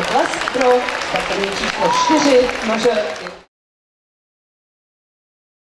potlesk pro startovní číslo 4 Maže